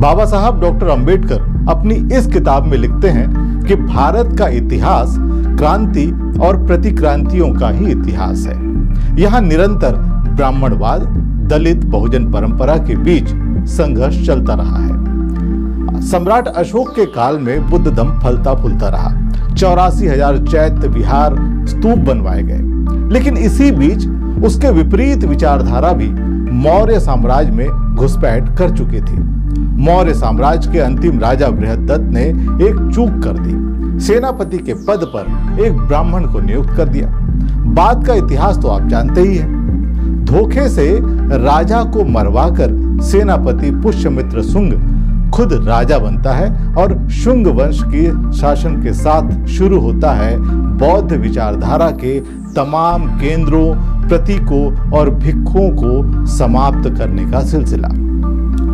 बाबा साहब डॉक्टर अंबेडकर अपनी इस किताब में लिखते हैं कि भारत का इतिहास क्रांति और प्रतिक्रांतियों का ही इतिहास है। यहाँ निरंतर ब्राह्मणवाद, दलित बहुजन परंपरा के बीच संघर्ष चलता रहा है। सम्राट अशोक के काल में बुद्ध धम फलता फूलता रहा। चौरासी हज़ार चैत्य विहार स्तूप बनवाए गए। लेकिन इसी बीच उसके विपरीत विचारधारा भी मौर्य साम्राज्य में घुसपैठ कर चुकी थी। मौर्य साम्राज्य के अंतिम राजा बृहदत्त ने एक चूक कर दी। सेनापति के पद पर एक ब्राह्मण को नियुक्त कर दिया। बात का इतिहास तो आप जानते ही हैं। धोखे से राजा को मरवाकर सेनापति पुष्यमित्र सुंग खुद राजा बनता है और शुंग वंश के शासन के साथ शुरू होता है बौद्ध विचारधारा के तमाम केंद्रों, प्रतीकों और भिक्षुओं को समाप्त करने का सिलसिला।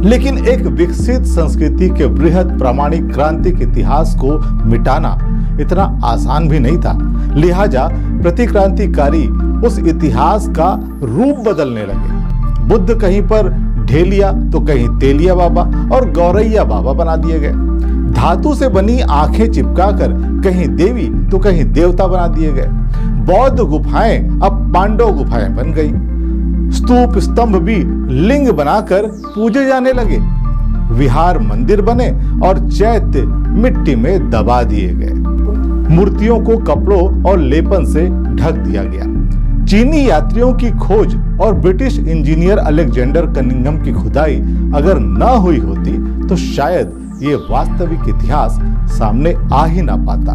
लेकिन एक विकसित संस्कृति के बृहद प्रामाणिक क्रांति के इतिहास को मिटाना इतना आसान भी नहीं था। लिहाजा प्रतिक्रांतिकारी उस इतिहास का रूप बदलने लगे। बुद्ध कहीं पर ढेलिया तो कहीं तेलिया बाबा और गौरैया बाबा बना दिए गए। धातु से बनी आँखें चिपकाकर कहीं देवी तो कहीं देवता बना दिए गए। बौद्ध गुफाएँ अब पांडव गुफाएँ बन गई। स्तूप स्तंभ भी लिंग बनाकर पूजे जाने लगे। विहार मंदिर बने और चैत्य मिट्टी में दबा दिए गए। मूर्तियों को कपड़ों और लेपन से ढक दिया गया। चीनी यात्रियों की खोज और ब्रिटिश इंजीनियर अलेक्जेंडर कनिंगम की खुदाई अगर न हुई होती तो शायद ये वास्तविक इतिहास सामने आ ही ना पाता।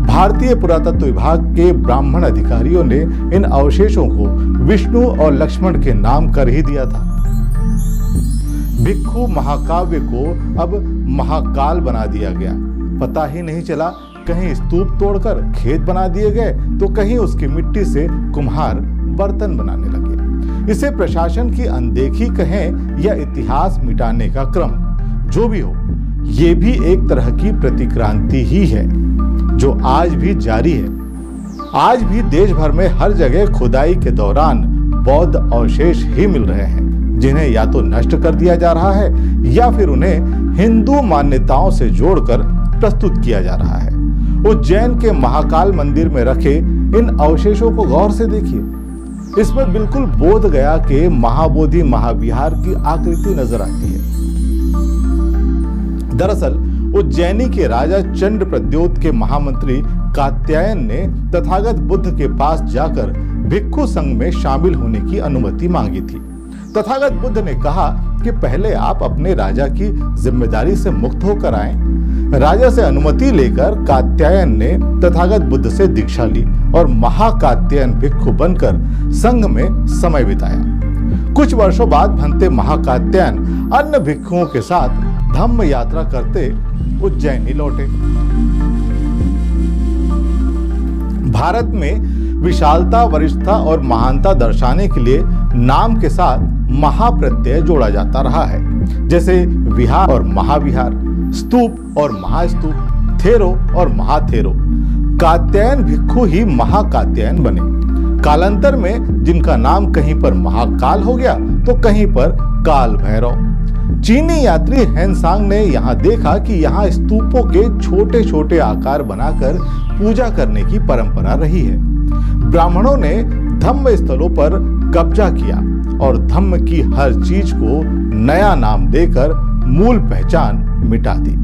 भारतीय पुरातत्व विभाग के ब्राह्मण अधिकारियों ने इन अवशेषों को विष्णु और लक्ष्मण के नाम कर ही दिया था। भिक्खु महाकाव्य को अब महाकाल बना दिया गया। पता ही नहीं चला, कहीं स्तूप तोड़कर खेत बना दिए गए तो कहीं उसकी मिट्टी से कुम्हार बर्तन बनाने लगे। इसे प्रशासन की अनदेखी कहें या इतिहास मिटाने का क्रम, जो भी हो, ये भी एक तरह की प्रतिक्रांति ही है। जो आज भी जारी है। आज भी देश भर में हर जगह खुदाई के दौरान बौद्ध अवशेष ही मिल रहे हैं, जिन्हें या तो नष्ट कर दिया जा रहा है, या फिर उन्हें हिंदू मान्यताओं से जोड़कर प्रस्तुत किया जा रहा है। उज्जैन के महाकाल मंदिर में रखे इन अवशेषों को गौर से देखिए। इसमें बिल्कुल बोध गया के महाबोधि महाविहार की आकृति नज़र आती है। दरअसल उज्जैनी के राजा चंड प्रद्योत के महामंत्री कात्यायन ने तथागत बुद्ध के पास जाकर भिक्षु संघ में शामिल होने की अनुमति मांगी थी। तथागत बुद्ध ने कहा कि पहले आप अपने राजा की ज़िम्मेदारी से मुक्त होकर आए। राजा से अनुमति लेकर कात्यायन ने तथागत बुद्ध से दीक्षा ली और महाकात्यायन भिक्षु बनकर संघ में समय बिताया। कुछ वर्षों बाद भंते महाकात्यायन अन्य भिक्षुओं के साथ धम्म यात्रा करते उज्जैनी लौटे भारत में विशालता, वरिष्ठता और महानता दर्शाने के लिए नाम के साथ महाप्रत्यय जोड़ा जाता रहा है। जैसे विहार और महाविहार, स्तूप और महास्तूप, थेरो और महाथेरो। कात्यायन भिक्षु ही महाकात्यायन बने। कालांतर में जिनका नाम कहीं पर महाकाल हो गया तो कहीं पर काल भैरव चीनी यात्री हैंसांग ने यहाँ देखा कि यहाँ स्तूपों के छोटे छोटे आकार बनाकर पूजा करने की परंपरा रही है। ब्राह्मणों ने धम्म स्थलों पर कब्जा किया और धम्म की हर चीज़ को नया नाम देकर मूल पहचान मिटा दी।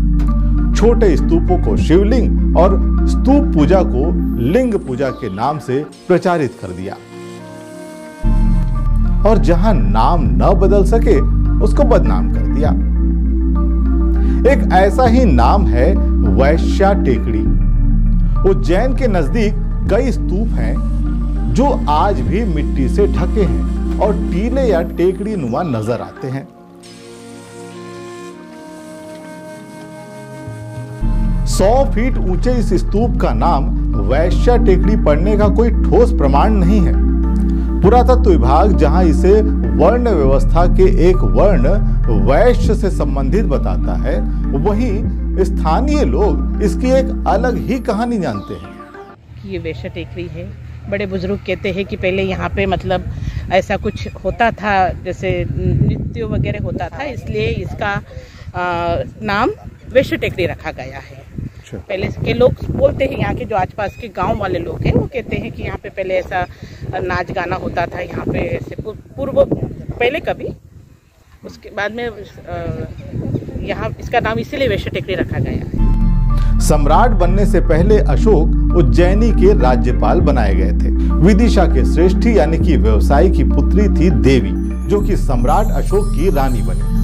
छोटे स्तूपों को शिवलिंग और स्तूप पूजा को लिंग पूजा के नाम से प्रचारित कर दिया। और जहाँ नाम न बदल सके, उसको बदनाम कर दिया। एक ऐसा ही नाम है वैश्या टेकड़ी। उज्जैन के नज़दीक कई स्तूप हैं, जो आज भी मिट्टी से ढके हैं और टीले या टेकड़ी नुमा नज़र आते हैं। सौ फीट ऊँचे इस स्तूप का नाम वैश्या टेकड़ी पड़ने का कोई ठोस प्रमाण नहीं है। पुरातत्व विभाग जहाँ इसे वर्ण व्यवस्था के एक वर्ण वैश्य से संबंधित बताता है। वहीं स्थानीय लोग इसकी एक अलग ही कहानी जानते हैं। ये वैश्या टेकड़ी है बड़े बुज़ुर्ग कहते हैं कि पहले यहाँ पे मतलब ऐसा कुछ होता था जैसे नृत्य वगैरह होता था इसलिए इसका आ, नाम वैश्य टेकरी रखा गया है। अच्छा। पहले के लोग बोलते हैं यहाँ के जो आसपास के गाँव वाले लोग हैं वो कहते हैं कि यहाँ पे पहले ऐसा नाच गाना होता था यहाँ पे, ऐसे पूर्व, पहले कभी। उसके बाद में यहाँ, इसका नाम इसीलिए वैश्य टेकरी रखा गया। सम्राट बनने से पहले अशोक उज्जैनी के राज्यपाल बनाए गए थे। विदिशा के श्रेष्ठी यानी कि व्यवसायी की पुत्री थी देवी, जो कि सम्राट अशोक की रानी बनी।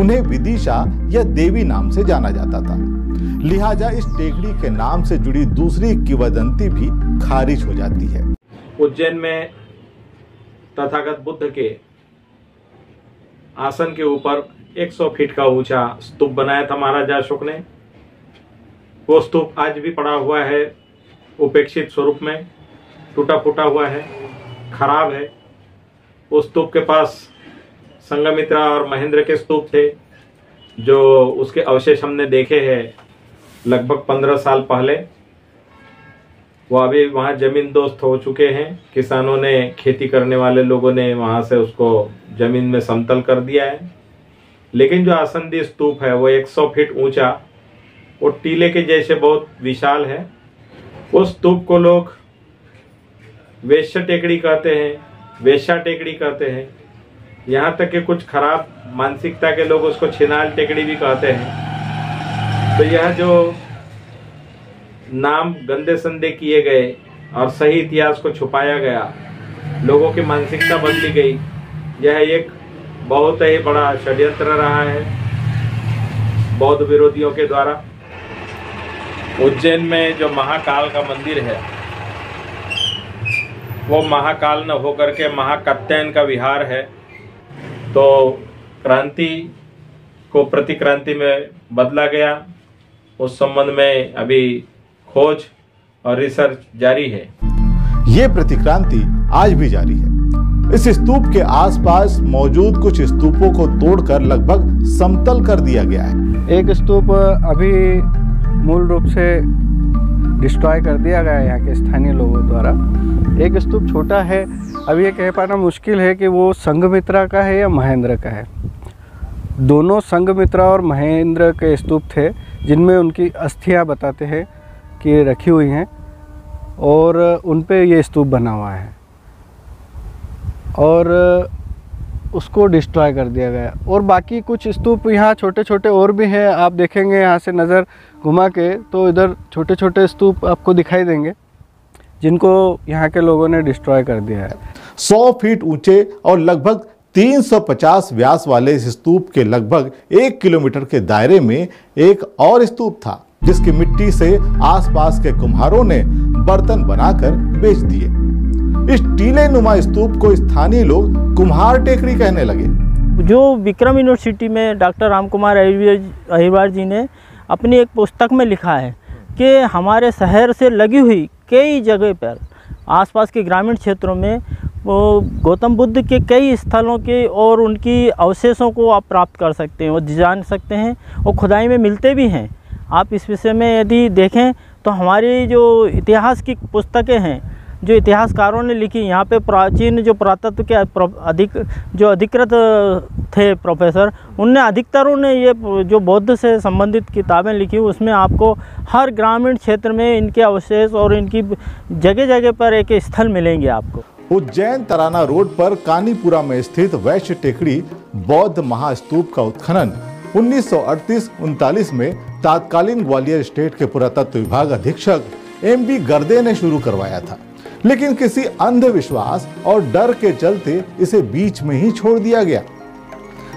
उन्हें विदिशा या देवी नाम से जाना जाता था। लिहाजा इस टेकड़ी के नाम से जुड़ी दूसरी किंवदंती भी खारिज हो जाती है। उज्जैन में तथागत बुद्ध के आसन के ऊपर 100 फीट का ऊँचा स्तूप बनाया था महाराजा अशोक ने। वो स्तूप आज भी पड़ा हुआ है, उपेक्षित स्वरूप में टूटा फूटा हुआ है, खराब है। उस स्तूप के पास संगमित्रा और महेंद्र के स्तूप थे, जो उसके अवशेष हमने देखे हैं लगभग पंद्रह साल पहले। वो अभी वहाँ ज़मीन दोस्त हो चुके हैं। किसानों ने, खेती करने वाले लोगों ने वहाँ से उसको ज़मीन में समतल कर दिया है। लेकिन जो आसंदी स्तूप है, वो 100 फीट ऊँचा वो टीले के जैसे बहुत विशाल है। उस स्तूप को लोग वेश्य टेकड़ी कहते हैं, वेश्या टेकड़ी कहते हैं। यहाँ तक कि कुछ खराब मानसिकता के लोग उसको छिनाल टेकड़ी भी कहते हैं। तो यह जो नाम गंदे संदे किए गए और सही इतिहास को छुपाया गया। लोगों की मानसिकता बदली गई। यह एक बहुत ही बड़ा षड्यंत्र रहा है बौद्ध विरोधियों के द्वारा। उज्जैन में जो महाकाल का मंदिर है, वो महाकाल न होकर के महाकात्यायन का विहार है। तो क्रांति को प्रतिक्रांति में बदला गया। उस संबंध में अभी खोज और रिसर्च जारी है। ये प्रतिक्रांति आज भी जारी है। इस स्तूप के आसपास मौजूद कुछ स्तूपों को तोड़कर लगभग समतल कर दिया गया है। एक स्तूप अभी मूल रूप से डिस्ट्रॉय कर दिया गया है यहाँ के स्थानीय लोगों द्वारा। एक स्तूप छोटा है। अभी ये कह पाना मुश्किल है कि वो संघमित्रा का है या महेंद्र का है। दोनों संघमित्रा और महेंद्र के स्तूप थे जिनमें उनकी अस्थियाँ बताते हैं। कि रखी हुई हैं और उन पे ये स्तूप बना हुआ है। और उसको डिस्ट्रॉय कर दिया गया और बाकी कुछ स्तूप यहाँ छोटे छोटे और भी हैं, आप देखेंगे यहाँ से नज़र घुमा के तो इधर छोटे छोटे स्तूप आपको दिखाई देंगे, जिनको यहाँ के लोगों ने डिस्ट्रॉय कर दिया है। 100 फीट ऊँचे और लगभग 350 व्यास वाले इस स्तूप के लगभग एक किलोमीटर के दायरे में एक और स्तूप था। जिसकी मिट्टी से आसपास के कुम्हारों ने बर्तन बनाकर बेच दिए। इस टीले नुमा स्तूप को स्थानीय लोग कुम्हार टेकरी कहने लगे। जो विक्रम यूनिवर्सिटी में डॉक्टर राम कुमार अहिरवार जी ने अपनी एक पुस्तक में लिखा है कि हमारे शहर से लगी हुई कई जगह पर, आसपास के ग्रामीण क्षेत्रों में, वो गौतम बुद्ध के कई स्थलों के और उनकी अवशेषों को आप प्राप्त कर सकते हैं और जान सकते हैं, और खुदाई में मिलते भी हैं। आप इस विषय में यदि देखें तो हमारी जो इतिहास की पुस्तकें हैं, जो इतिहासकारों ने लिखी, यहाँ पे प्राचीन जो पुरातत्व के अधिक, जो अधिकृत, थे प्रोफेसर, उनने अधिकतरों ने ये जो बौद्ध से संबंधित किताबें लिखी, उसमें आपको हर ग्रामीण क्षेत्र में इनके अवशेष और इनकी जगह जगह पर एक स्थल मिलेंगे आपको। उज्जैन तराना रोड पर कानीपुरा में स्थित वैश्य टेकड़ी बौद्ध महास्तूप का उत्खनन। 1938-39 में तात्कालीन ग्वालियर स्टेट के पुरातत्व विभाग अधीक्षक एम बी गर्दे ने शुरू करवाया था। लेकिन किसी अंधविश्वास और डर के चलते इसे बीच में ही छोड़ दिया गया।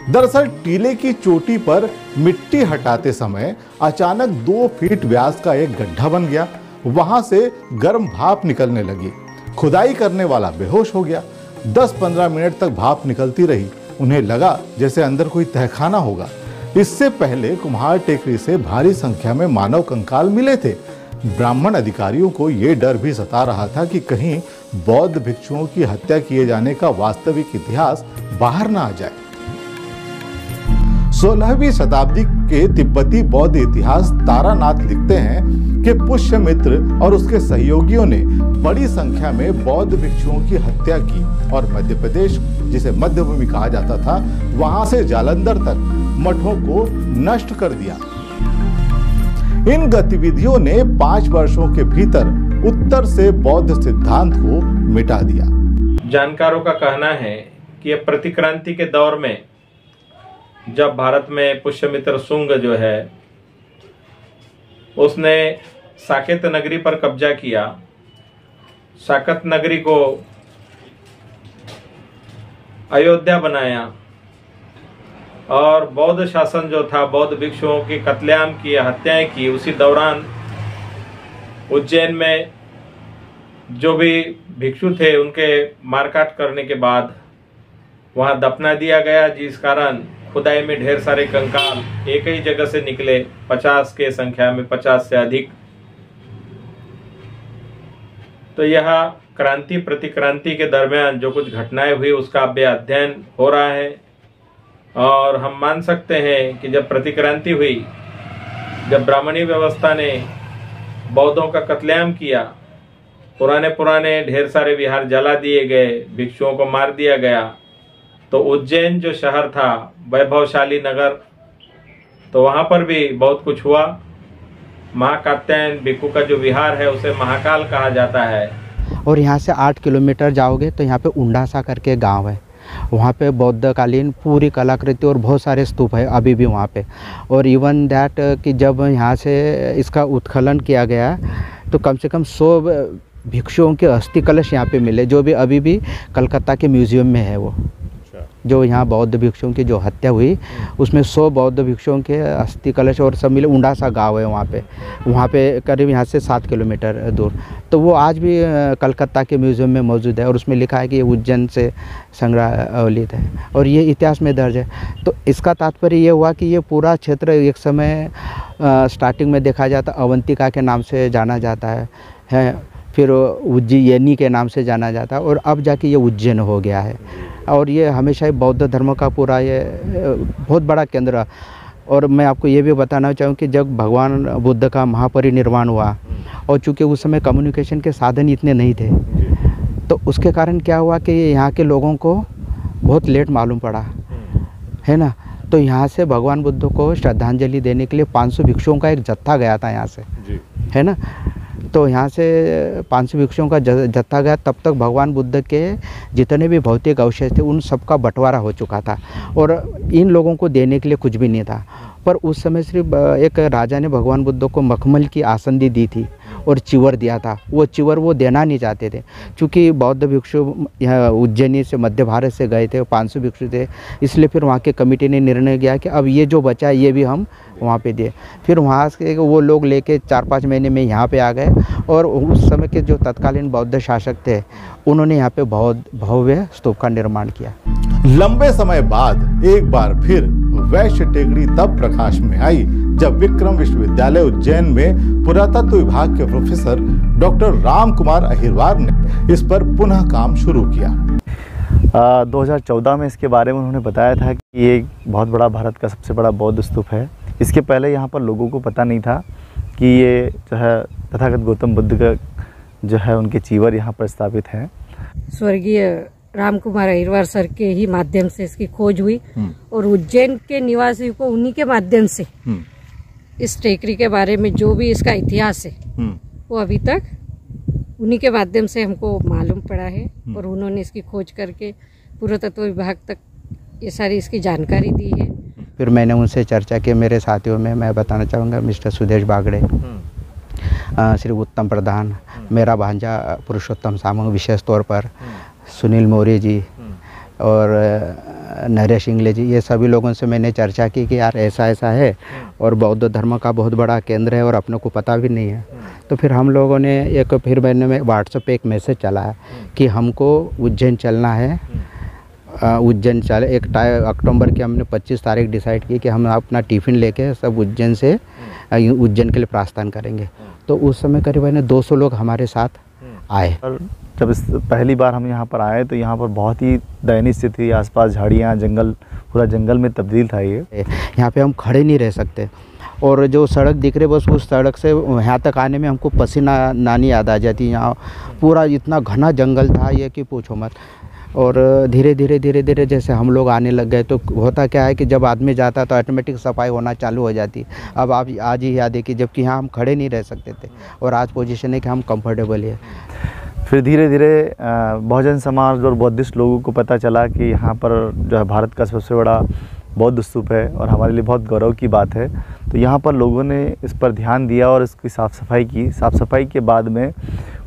दरअसल टीले की चोटी पर मिट्टी हटाते समय अचानक दो फीट व्यास का एक गड्ढा बन गया। वहाँ से गर्म भाप निकलने लगी। खुदाई करने वाला बेहोश हो गया। 10-15 मिनट तक भाप निकलती रही। उन्हें लगा जैसे अंदर कोई तहखाना होगा। इससे पहले कुम्हार टेकरी से भारी संख्या में मानव कंकाल मिले थे। ब्राह्मण अधिकारियों को यह डर भी सता रहा था कि कहीं बौद्ध भिक्षुओं की हत्या किए जाने का वास्तविक इतिहास बाहर ना आ जाए। सोलहवीं शताब्दी के तिब्बती बौद्ध इतिहास तारानाथ लिखते हैं कि पुष्यमित्र और उसके सहयोगियों ने बड़ी संख्या में बौद्ध भिक्षुओं की हत्या की और मध्य प्रदेश जिसे मध्य भूमि कहा जाता था, वहाँ से जालंधर तक मठों को नष्ट कर दिया। इन गतिविधियों ने पाँच वर्षों के भीतर उत्तर से बौद्ध सिद्धांत को मिटा दिया। जानकारों का कहना है कि प्रतिक्रांति के दौर में, जब भारत में पुष्यमित्र सुंग जो है, उसने साकेत नगरी पर कब्जा किया साकत नगरी को अयोध्या बनाया और बौद्ध शासन जो था, बौद्ध भिक्षुओं की कत्लेआम की, हत्याएँ की, उसी दौरान उज्जैन में जो भी भिक्षु थे, उनके मारकाट करने के बाद वहाँ दफना दिया गया, जिस कारण खुदाई में ढेर सारे कंकाल एक ही जगह से निकले, पचास के संख्या में, पचास से अधिक तो यह क्रांति प्रतिक्रांति के दरमियान जो कुछ घटनाएँ हुई, उसका अभी अध्ययन हो रहा है। और हम मान सकते हैं कि जब प्रतिक्रांति हुई, जब ब्राह्मणी व्यवस्था ने बौद्धों का कत्लेआम किया पुराने पुराने ढेर सारे विहार जला दिए गए, भिक्षुओं को मार दिया गया तो उज्जैन जो शहर था, वैभवशाली नगर तो वहाँ पर भी बहुत कुछ हुआ। महाकात्यायन भिक्खु का जो विहार है, उसे महाकाल कहा जाता है। और यहाँ से आठ किलोमीटर जाओगे तो यहाँ पे उंडासा करके गाँव है। वहाँ पे बौद्धकालीन पूरी कलाकृति और बहुत सारे स्तूप है, अभी भी वहाँ पे। और इवन दैट कि जब यहाँ से इसका उत्खनन किया गया तो कम से कम सौ भिक्षुओं के अस्थि कलश यहाँ पे मिले, जो भी अभी भी कलकत्ता के म्यूज़ियम में है वो। जो यहाँ बौद्ध भिक्षुओं की जो हत्या हुई, उसमें सौ बौद्ध भिक्षुओं के अस्थि कलश और सब मिले उंडा सा गाँव है वहाँ पे। वहाँ पे करीब यहाँ से सात किलोमीटर दूर। तो वो आज भी कलकत्ता के म्यूज़ियम में मौजूद है और उसमें लिखा है कि ये उज्जैन से संग्रहित है और ये इतिहास में दर्ज है। तो इसका तात्पर्य ये हुआ कि ये पूरा क्षेत्र एक समय स्टार्टिंग में देखा जाता, अवंतिका के नाम से जाना जाता है है, फिर उज्जैनी के नाम से जाना जाता है और अब जाके ये उज्जैन हो गया है। और ये हमेशा ही बौद्ध धर्म का पूरा ये बहुत बड़ा केंद्र और मैं आपको ये भी बताना चाहूँ कि जब भगवान बुद्ध का महापरिनिर्वाण हुआ और चूँकि उस समय कम्युनिकेशन के साधन इतने नहीं थे तो उसके कारण क्या हुआ कि यहाँ के लोगों को बहुत लेट मालूम पड़ा है ना? तो यहाँ से भगवान बुद्ध को श्रद्धांजलि देने के लिए 500 भिक्षुओं का एक जत्था गया था यहाँ से है ना? तो यहाँ से पाँच सौ भिक्षुओं का जत्था गया। तब तक भगवान बुद्ध के जितने भी भौतिक अवशेष थे, उन सबका बंटवारा हो चुका था और इन लोगों को देने के लिए कुछ भी नहीं था। पर उस समय सिर्फ़, एक राजा ने भगवान बुद्ध को मखमल की आसंदी दी थी। और चिवर दिया था। वो चिवर वो देना नहीं चाहते थे। क्योंकि बौद्ध भिक्षु यहाँ उज्जैनी से मध्य भारत से गए थे पाँच सौ भिक्षु थे, इसलिए फिर वहाँ के कमेटी ने निर्णय किया कि अब ये जो बचा है, ये भी हम वहाँ पे दिए फिर वहाँ से वो लोग लेके चार पाँच महीने में यहाँ पे आ गए और उस समय के जो तत्कालीन बौद्ध शासक थे, उन्होंने यहाँ पे बहुत भव्य स्तूप का निर्माण किया। लंबे समय बाद एक बार फिर वैश्य टेकड़ी तब प्रकाश में आई जब विक्रम विश्वविद्यालय उज्जैन में पुरातत्व विभाग के प्रोफेसर डॉक्टर राम कुमार अहिरवार ने इस पर पुनः काम शुरू किया आ, 2014 में इसके बारे में उन्होंने बताया था कि ये बहुत बड़ा भारत का सबसे बड़ा बौद्ध स्तूप है इसके पहले यहाँ पर लोगों को पता नहीं था कि ये जो है तथागत गौतम बुद्ध का जो है उनके चीवर यहाँ पर स्थापित हैं स्वर्गीय राम कुमार अहिरवार सर के ही माध्यम से इसकी खोज हुई हम्म। और उज्जैन के निवासियों को उन्हीं के माध्यम से हम्म। इस टेकरी के बारे में जो भी इसका इतिहास है हम्म। वो अभी तक उन्हीं के माध्यम से हमको मालूम पड़ा है और उन्होंने इसकी खोज करके पुरातत्व विभाग तक ये सारी इसकी जानकारी दी है। फिर मैंने उनसे चर्चा की मेरे साथियों में मैं बताना चाहूँगा मिस्टर सुदेश बागड़े श्री उत्तम प्रधान मेरा भांजा पुरुषोत्तम सामंग विशेष तौर पर सुनील मौर्य जी और नरेश इंगले जी, ये सभी लोगों से मैंने चर्चा की कि यार ऐसा ऐसा है और बौद्ध धर्म का बहुत बड़ा केंद्र है और अपने को पता भी नहीं है। तो फिर हम लोगों ने एक, फिर मैंने में व्हाट्सएप पे एक मैसेज चलाया कि हमको उज्जैन चलना है। उज्जैन चले, एक अक्टूबर की हमने 25 तारीख डिसाइड की कि हम अपना टिफ़िन लेके सब उज्जैन से उज्जैन के लिए प्रस्थान करेंगे। तो उस समय करीब करीबन 200 लोग हमारे साथ आए। जब इस पहली बार हम यहाँ पर आए तो यहाँ पर बहुत ही दयनीय स्थिति, आसपास झाड़ियाँ, जंगल, पूरा जंगल में तब्दील था ये। यहाँ पे हम खड़े नहीं रह सकते। और जो सड़क दिख रही बस उस सड़क से यहाँ तक आने में हमको पसीना, नानी याद आ जाती यहाँ पूरा इतना घना जंगल था ये कि पूछो मत। और धीरे धीरे धीरे धीरे जैसे हम लोग आने लग गए तो होता क्या है कि जब आदमी जाता तो ऑटोमेटिक सफ़ाई होना चालू हो जाती अब आप आज ही याद है कि जबकि यहाँ हम खड़े नहीं रह सकते थे, और आज पोजीशन है कि हम कंफर्टेबल है। फिर धीरे धीरे बहुजन समाज और बौद्धिस्ट लोगों को पता चला कि यहाँ पर जो है भारत का सबसे बड़ा बौद्ध स्तूप है और हमारे लिए बहुत गौरव की बात है। तो यहाँ पर लोगों ने इस पर ध्यान दिया और इसकी साफ़ सफ़ाई की। साफ़ सफ़ाई के बाद में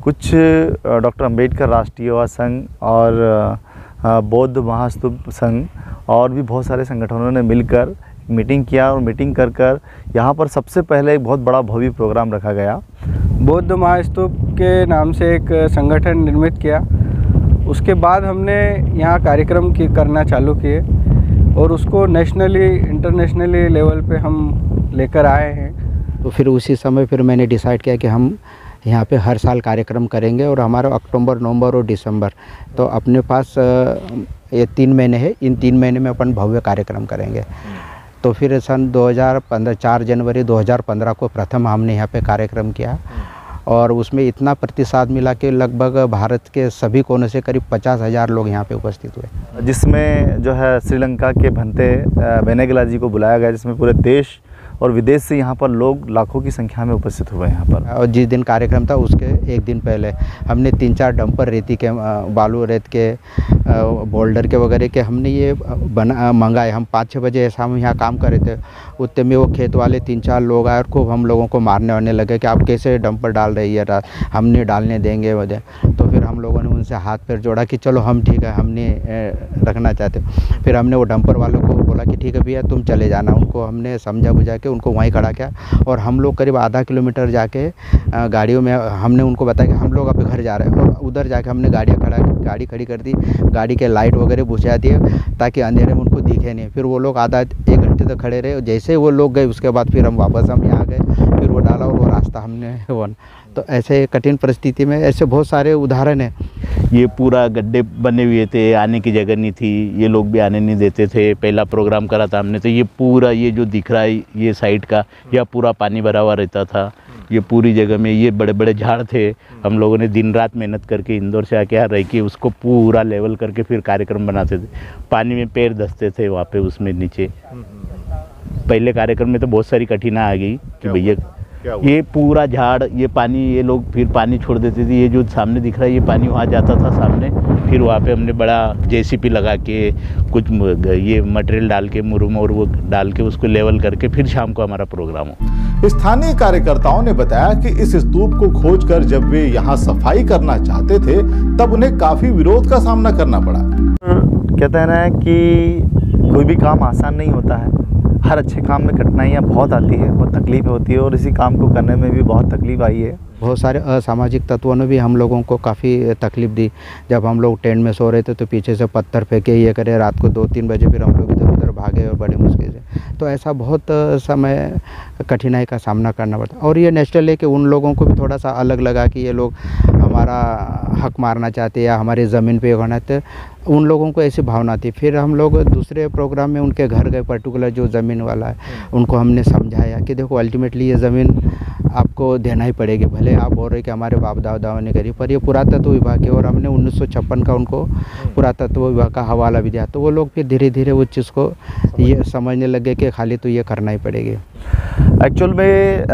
कुछ डॉक्टर अंबेडकर राष्ट्रीय युवा संघ और बौद्ध महास्तूप संघ और भी बहुत सारे संगठनों ने मिलकर मीटिंग किया और मीटिंग कर कर यहाँ पर सबसे पहले एक बहुत बड़ा भव्य प्रोग्राम रखा गया। बौद्ध महास्तूप के नाम से एक संगठन निर्मित किया। उसके बाद हमने यहाँ कार्यक्रम की करना चालू किए और उसको नेशनली इंटरनेशनली लेवल पे हम लेकर आए हैं। तो फिर उसी समय फिर मैंने डिसाइड किया कि हम यहाँ पे हर साल कार्यक्रम करेंगे और हमारा अक्टूबर नवंबर और दिसंबर। तो अपने पास ये तीन महीने हैं। इन तीन महीने में अपन भव्य कार्यक्रम करेंगे। तो फिर सन 2015 4 जनवरी 2015 को प्रथम हमने यहाँ पे कार्यक्रम किया। और उसमें इतना प्रतिसाद मिला कि लगभग भारत के सभी कोनों से करीब पचास हज़ार लोग यहाँ पे उपस्थित हुए। जिसमें जो है श्रीलंका के भंते बेनेगला जी को बुलाया गया, जिसमें पूरे देश और विदेश से यहाँ पर लोग लाखों की संख्या में उपस्थित हुए यहाँ पर। और जिस दिन कार्यक्रम था, उसके एक दिन पहले हमने तीन चार डंपर रेती के बालू रेत के बोल्डर के वगैरह के हमने ये बना मंगाए। हम पाँच छः बजे ऐसा हम यहाँ काम कर रहे थे। उतने में वो खेत वाले तीन चार लोग आए और खूब हम लोगों को मारने वारने लगे कि आप कैसे डंपर डाल रही है रात हम नहीं डालने देंगे वजह। तो हम लोगों ने उनसे हाथ पैर जोड़ा कि चलो हम ठीक है, हमने रखना चाहते फिर हमने वो डंपर वालों को बोला कि ठीक है भैया, तुम चले जाना। उनको हमने समझा बुझा के उनको वहीं खड़ा किया और हम लोग करीब आधा किलोमीटर जाके गाड़ियों में हमने उनको बताया कि हम लोग अब घर जा रहे हैं। और उधर जाके हमने गाड़ियाँ खड़ा, गाड़ी खड़ी कर दी, गाड़ी के लाइट वगैरह बुझा दिए ताकि अंधेरे में उनको दिखे नहीं। फिर वो लोग आधा, एक घंटे तक खड़े रहे। जैसे ही वो लोग गए, उसके बाद फिर हम वापस हम यहाँ गए। फिर वो डाला और वो रास्ता हमने वो तो ऐसे कठिन परिस्थिति में ऐसे बहुत सारे उदाहरण हैं। ये पूरा गड्ढे बने हुए थे आने की जगह नहीं थी ये लोग भी आने नहीं देते थे पहला प्रोग्राम करा था हमने तो ये पूरा ये जो दिख रहा है ये साइड का यह पूरा पानी भरा हुआ रहता था। ये पूरी जगह में ये बड़े बड़े झाड़ थे। हम लोगों ने दिन रात मेहनत करके इंदौर से आके यहाँ रह के उसको पूरा लेवल करके फिर कार्यक्रम बनाते थे। पानी में पैर धसते थे वहाँ पे उसमें नीचे। पहले कार्यक्रम में तो बहुत सारी कठिनाई आ गई कि भैया ये पूरा झाड़ ये पानी ये लोग फिर पानी छोड़ देते थे। ये जो सामने दिख रहा है ये पानी वहाँ जाता था सामने। फिर वहाँ पे हमने बड़ा जेसीपी लगा के कुछ ये मटेरियल डाल के मुरुम और वो डाल के उसको लेवल करके फिर शाम को हमारा प्रोग्राम हो। स्थानीय कार्यकर्ताओं ने बताया कि इस स्तूप को खोजकर जब वे यहाँ सफ़ाई करना चाहते थे तब उन्हें काफ़ी विरोध का सामना करना पड़ा। कहते हैं ना कि कोई भी काम आसान नहीं होता है। हर अच्छे काम में कठिनाइयाँ बहुत आती है, बहुत तकलीफ़ होती है और इसी काम को करने में भी बहुत तकलीफ़ आई है। बहुत सारे असामाजिक तत्वों ने भी हम लोगों को काफ़ी तकलीफ़ दी। जब हम लोग टेंट में सो रहे थे तो पीछे से पत्थर फेंके, ये करे, रात को दो तीन बजे फिर हम लोग इधर उधर भागे और बड़े मुश्किल से। तो ऐसा बहुत समय कठिनाई का सामना करना पड़ता। और ये नेचुरल है कि उन लोगों को भी थोड़ा सा अलग लगा कि ये लोग हमारा हक मारना चाहते या हमारी ज़मीन पे होना उन लोगों को ऐसी भावना थी। फिर हम लोग दूसरे प्रोग्राम में उनके घर गए पर्टिकुलर जो ज़मीन वाला है उनको हमने समझाया कि देखो अल्टीमेटली ये ज़मीन आपको देना ही पड़ेगी भले आप बोल रहे कि हमारे बाप दादाओं ने करी पर ये पुरातत्व विभाग है और हमने उन्नीस सौ छप्पन का उनको पुरातत्व विभाग का हवाला भी दिया। तो वो लोग फिर धीरे धीरे उस चीज़ को ये समझने लगे कि खाली तो ये करना ही पड़ेगी। एक्चुअल में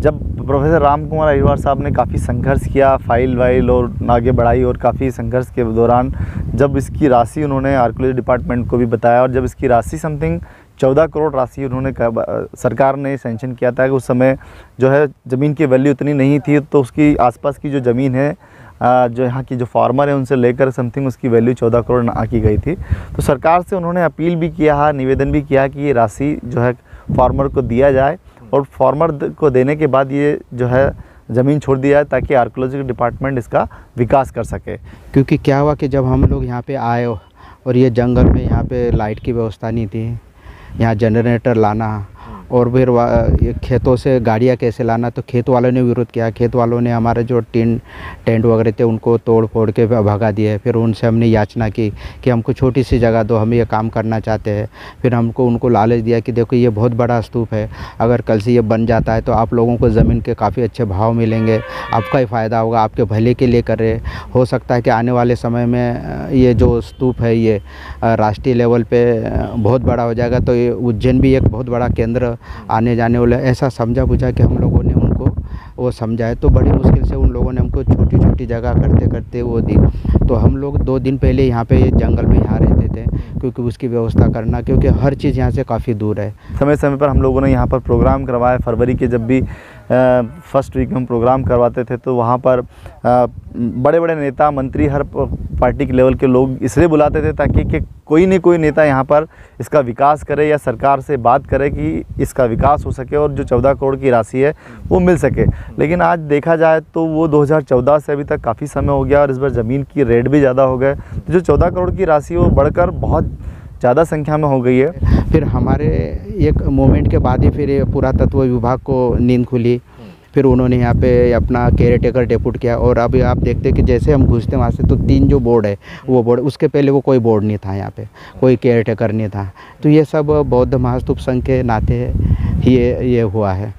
जब प्रोफेसर राम कुमार अहिरवार साहब ने काफ़ी संघर्ष किया फ़ाइल वाइल और आगे बढ़ाई और काफ़ी संघर्ष के दौरान, जब इसकी राशि उन्होंने आर्कोलॉजी डिपार्टमेंट को भी बताया और जब इसकी राशि समथिंग चौदह करोड़ राशि उन्होंने सरकार ने सेंक्शन किया था कि उस समय जो है ज़मीन की वैल्यू उतनी नहीं थी तो उसकी आसपास की जो ज़मीन है जो यहाँ की जो फार्मर है, उनसे लेकर समथिंग उसकी वैल्यू चौदह करोड़ आकी गई थी। तो सरकार से उन्होंने अपील भी किया, निवेदन भी किया कि ये राशि जो है फार्मर को दिया जाए और फार्मर को देने के बाद ये जो है ज़मीन छोड़ दिया है ताकि आर्कोलॉजिकल डिपार्टमेंट इसका विकास कर सके। क्योंकि क्या हुआ कि जब हम लोग यहाँ पे आए और ये जंगल में यहाँ पे लाइट की व्यवस्था नहीं थी, यहाँ जनरेटर लाना और फिर खेतों से गाड़ियाँ कैसे लाना तो खेत वालों ने विरोध किया। खेत वालों ने हमारे जो टिन टेंट वगैरह थे उनको तोड़ फोड़ के भगा दिए फिर उनसे हमने याचना की कि हमको छोटी सी जगह दो हम ये काम करना चाहते हैं। फिर हमको उनको लालच दिया कि देखो ये बहुत बड़ा स्तूप है। अगर कल से ये बन जाता है तो आप लोगों को ज़मीन के काफ़ी अच्छे भाव मिलेंगे। आपका ही फ़ायदा होगा आपके भले के लिए कर रहे हो। सकता है कि आने वाले समय में ये जो स्तूप है ये राष्ट्रीय लेवल पे अ, बहुत बड़ा हो जाएगा। तो ये उज्जैन भी एक बहुत बड़ा केंद्र आने जाने वाले, ऐसा समझा बुझा कि हम लोगों ने उनको, वो समझाया। तो बड़ी मुश्किल से उन लोगों ने हमको छोटी छोटी जगह करते करते वो दी। तो हम लोग दो दिन पहले यहाँ पे जंगल में यहाँ रहते थे, क्योंकि उसकी व्यवस्था करना, क्योंकि हर चीज़ यहाँ से काफ़ी दूर है। समय समय पर हम लोगों ने यहाँ पर प्रोग्राम करवाया, फरवरी के जब भी फ़र्स्ट वीक में हम प्रोग्राम करवाते थे तो वहाँ पर बड़े बड़े नेता, मंत्री हर पार्टी के लेवल के लोग इसलिए बुलाते थे ताकि कि कोई न कोई नेता यहाँ पर इसका विकास करे या सरकार से बात करे कि इसका विकास हो सके और जो चौदह करोड़ की राशि है वो मिल सके। लेकिन आज देखा जाए तो वो 2014 से अभी तक काफ़ी समय हो गया और इस बार ज़मीन की रेट भी ज़्यादा हो गए। तो जो चौदह करोड़ की राशि वो बढ़कर बहुत ज़्यादा संख्या में हो गई है। फिर हमारे एक मोमेंट के बाद ही फिर पुरातत्व विभाग को नींद खुली। फिर उन्होंने यहाँ पे अपना केयर टेकर डेपुट किया और अभी आप देखते हैं कि जैसे हम घुसते वहाँ से तो तीन जो बोर्ड है वो बोर्ड उसके पहले वो कोई बोर्ड नहीं था यहाँ पे कोई केयर टेकर नहीं था। तो ये सब बौद्ध महास्तूप संघ के नाते ये ये हुआ है।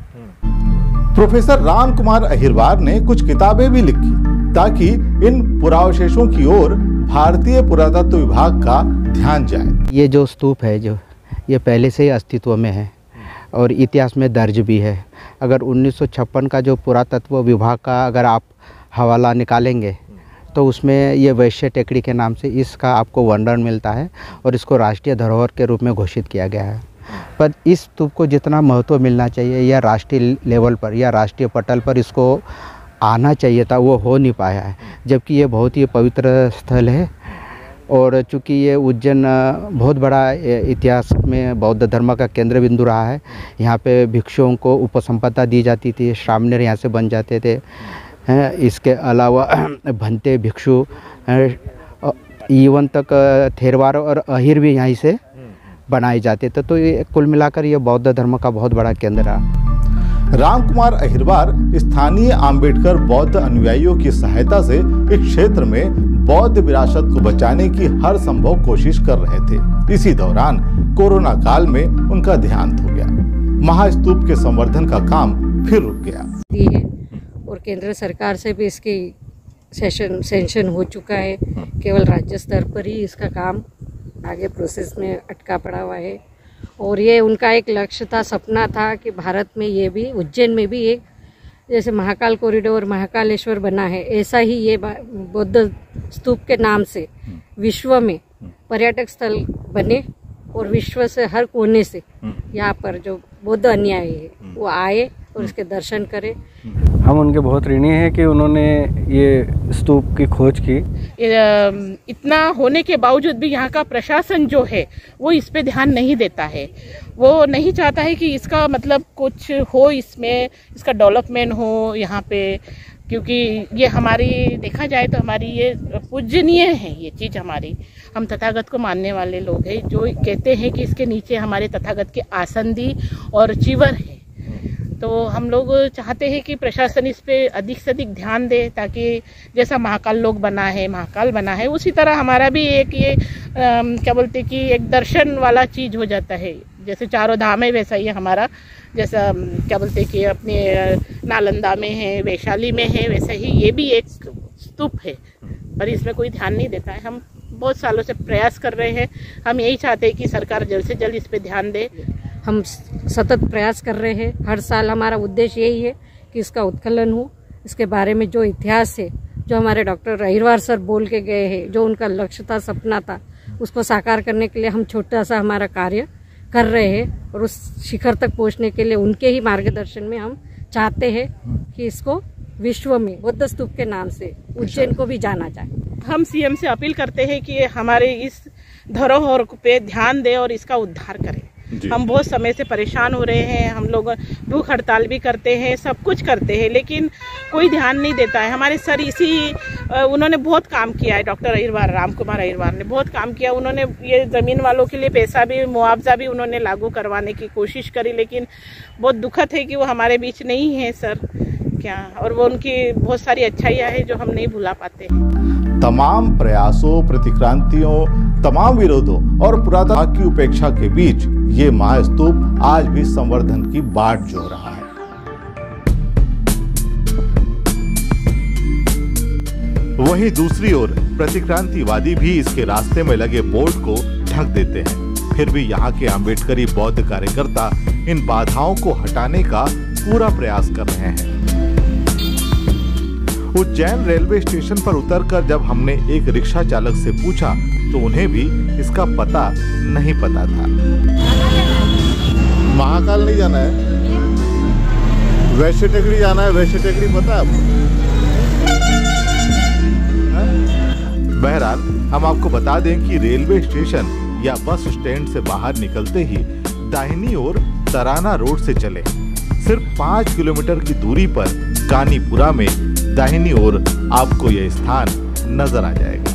प्रोफेसर राम कुमार अहिरवार ने कुछ किताबें भी लिखी ताकि इन पुरावशेषों की ओर भारतीय पुरातत्व विभाग का ध्यान जाए। ये जो स्तूप है जो ये पहले से ही अस्तित्व में है। और इतिहास में दर्ज भी है। अगर 1956 का जो पुरातत्व विभाग का अगर आप हवाला निकालेंगे तो उसमें ये वैश्य टेकड़ी के नाम से इसका आपको वर्णन मिलता है और इसको राष्ट्रीय धरोहर के रूप में घोषित किया गया है। पर इस स्तूप को जितना महत्व मिलना चाहिए या राष्ट्रीय लेवल पर या राष्ट्रीय पटल पर इसको आना चाहिए था, वो हो नहीं पाया है। जबकि ये बहुत ही पवित्र स्थल है। और चूँकि ये उज्जैन बहुत बड़ा इतिहास में बौद्ध धर्म का केंद्र बिंदु रहा है यहाँ पे भिक्षुओं को उपसंपदा दी जाती थी श्रामणेर यहाँ से बन जाते थे। इसके अलावा भंते भिक्षु इवन तक थेरवार और अहिर भी यहीं से बनाए जाते थे। तो ये कुल मिलाकर ये बौद्ध धर्म का बहुत बड़ा केंद्र रहा। राम कुमार अहिरवार स्थानीय आम्बेडकर बौद्ध अनुयायियों की सहायता से इस क्षेत्र में बौद्ध विरासत को बचाने की हर संभव कोशिश कर रहे थे। इसी दौरान कोरोना काल में उनका ध्यान हो गया। महास्तूप के संवर्धन का काम फिर रुक गया। और केंद्र सरकार से भी इसकी सेशन, सेंशन हो चुका है। केवल राज्य स्तर पर ही इसका काम आगे प्रोसेस में अटका पड़ा हुआ है। और ये उनका एक लक्ष्य था सपना था कि भारत में ये भी उज्जैन में भी एक जैसे महाकाल कॉरिडोर महाकालेश्वर बना है। ऐसा ही ये बौद्ध स्तूप के नाम से विश्व में पर्यटक स्थल बने और विश्व से हर कोने से यहाँ पर जो बौद्ध अन्यायी है वो आए और इसके दर्शन करें। हम उनके बहुत ऋणी हैं कि उन्होंने ये स्तूप की खोज की। इतना होने के बावजूद भी यहाँ का प्रशासन जो है वो इस पे ध्यान नहीं देता है। वो नहीं चाहता है कि इसका मतलब कुछ हो इसमें इसका डेवलपमेंट हो यहाँ पे क्योंकि ये हमारी देखा जाए तो हमारी ये पूजनीय है ये चीज़ हमारी। हम तथागत को मानने वाले लोग हैं जो कहते हैं कि इसके नीचे हमारे तथागत के आसंदी और चीवर है। तो हम लोग चाहते हैं कि प्रशासन इस पे अधिक से अधिक ध्यान दे ताकि जैसा महाकाल लोग बना है, महाकाल बना है, उसी तरह हमारा भी एक ये क्या बोलते कि एक दर्शन वाला चीज़ हो जाता है। जैसे चारों धाम है, वैसा ही हमारा। जैसा क्या बोलते कि अपने नालंदा में है, वैशाली में है, वैसे ही ये भी एक स्तूप है। पर इसमें कोई ध्यान नहीं देता है। हम बहुत सालों से प्रयास कर रहे हैं। हम यही चाहते हैं कि सरकार जल्द से जल्द इस पर ध्यान दे। हम सतत प्रयास कर रहे हैं। हर साल हमारा उद्देश्य यही है कि इसका उत्कलन हो। इसके बारे में जो इतिहास है, जो हमारे डॉक्टर अहिरवार सर बोल के गए हैं, जो उनका लक्ष्य था, सपना था, उसको साकार करने के लिए हम छोटा सा हमारा कार्य कर रहे हैं और उस शिखर तक पहुँचने के लिए उनके ही मार्गदर्शन में हम चाहते हैं कि इसको विश्व में बुद्ध स्तूप के नाम से उज्जैन को भी जाना जाए। हम सीएम से अपील करते हैं कि हमारे इस धरोहर पे ध्यान दे और इसका उद्धार करें। हम बहुत समय से परेशान हो रहे हैं हम लोग भूख हड़ताल भी करते हैं सब कुछ करते हैं लेकिन कोई ध्यान नहीं देता है। हमारे सर इसी उन्होंने बहुत काम किया है डॉक्टर अहिरवार राम कुमार अहिरवार ने बहुत काम किया। उन्होंने ये ज़मीन वालों के लिए पैसा भी मुआवजा भी उन्होंने लागू करवाने की कोशिश करी लेकिन बहुत दुखद है कि वो हमारे बीच नहीं है सर। क्या? और वो उनकी बहुत सारी अच्छाइयाँ हैं जो हम नहीं भुला पाते। तमाम प्रयासों प्रतिक्रांतियों तमाम विरोधों और पुरातन की उपेक्षा के बीच ये महास्तूप आज भी संवर्धन की बाट जो रहा है। वहीं दूसरी ओर, प्रतिक्रांतिवादी भी इसके रास्ते में लगे बोर्ड को ढक देते हैं। फिर भी यहाँ के आम्बेडकरी बौद्ध कार्यकर्ता इन बाधाओं को हटाने का पूरा प्रयास कर रहे हैं। उज्जैन रेलवे स्टेशन पर उतरकर जब हमने एक रिक्शा चालक से पूछा तो उन्हें भी इसका पता नहीं पता था। महाकाल नहीं जाना है। वैश्य टेकड़ी जाना है वैश्य टेकड़ी पता है आपको? बहरहाल, हम आपको बता दें कि रेलवे स्टेशन या बस स्टैंड से बाहर निकलते ही दाहिनी ओर तराना रोड से चले। सिर्फ़ पाँच किलोमीटर की दूरी पर कानीपुरा में दाहिनी ओर आपको यह स्थान नज़र आ जाएगा।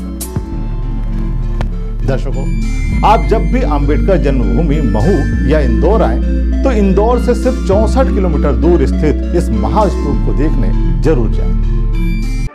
दर्शकों, आप जब भी अंबेडकर जन्मभूमि, महू या इंदौर आए तो इंदौर से सिर्फ़ चौसठ किलोमीटर दूर स्थित इस महास्तूप को देखने ज़रूर जाएँ।